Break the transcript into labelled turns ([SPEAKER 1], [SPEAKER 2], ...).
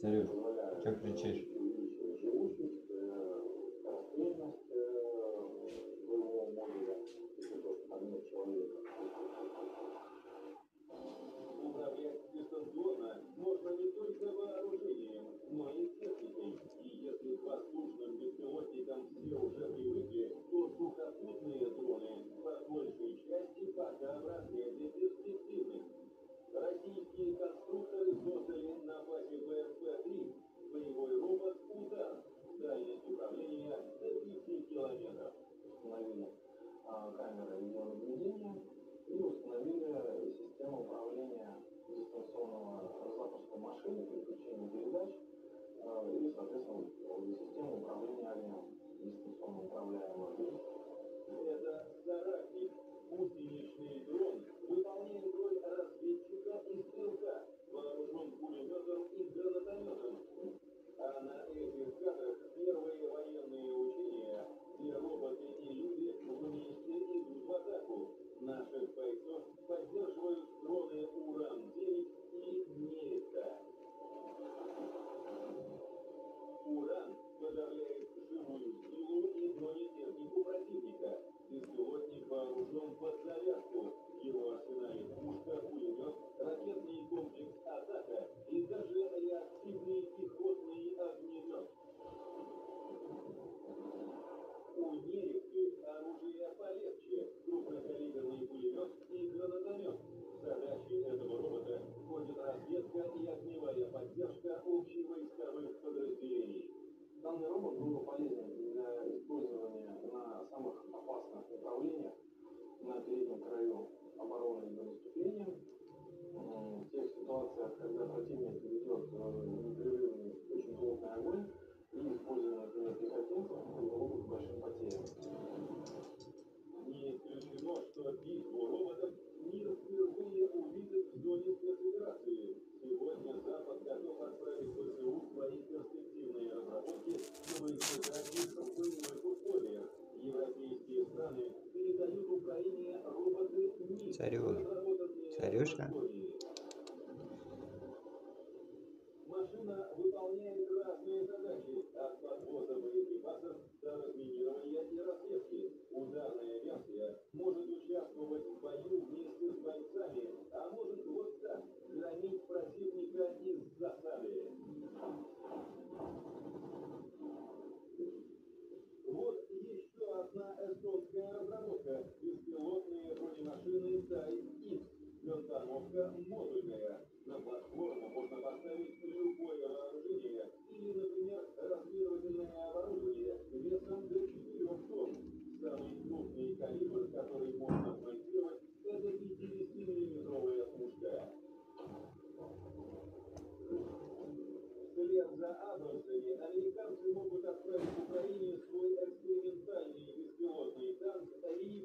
[SPEAKER 1] Сереж,
[SPEAKER 2] что кричишь? Человека.
[SPEAKER 3] Российские конструкторы создали на базе БМП-3 боевой робот «Удар». Дальность управления до 5 километров.
[SPEAKER 2] Установили а, камеры видеонаблюдения и установили систему управления дистанционного запуска машины, переключения передач quando eu não controlo, eu falei,
[SPEAKER 3] конечно. Машина выполняет разные Модульная. На платформу можно поставить любое вооружение или, например, разведывательное оборудование весом до Самый крупный калибр, который можно проектировать, это 50-миллиметровая пушка. Вслед за Абрамсами американцы могут отправить в Украине свой экспериментальный беспилотный танк Ри